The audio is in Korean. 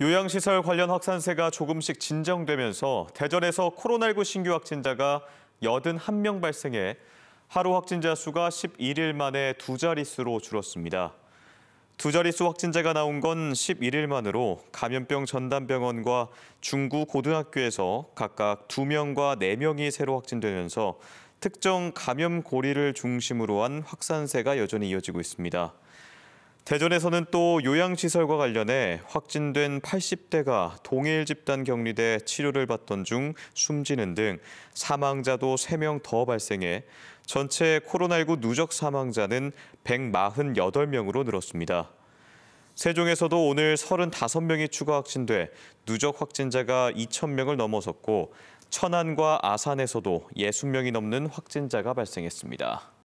요양시설 관련 확산세가 조금씩 진정되면서 대전에서 코로나19 신규 확진자가 81명 발생해 하루 확진자 수가 11일 만에 두 자릿수로 줄었습니다. 두 자릿수 확진자가 나온 건 11일 만으로 감염병 전담병원과 중구 고등학교에서 각각 2명과 4명이 새로 확진되면서 특정 감염 고리를 중심으로 한 확산세가 여전히 이어지고 있습니다. 대전에서는 또 요양시설과 관련해 확진된 80대가 동일 집단 격리돼 치료를 받던 중 숨지는 등 사망자도 3명 더 발생해 전체 코로나19 누적 사망자는 148명으로 늘었습니다. 세종에서도 오늘 35명이 추가 확진돼 누적 확진자가 2,000명을 넘어섰고 천안과 아산에서도 60명이 넘는 확진자가 발생했습니다.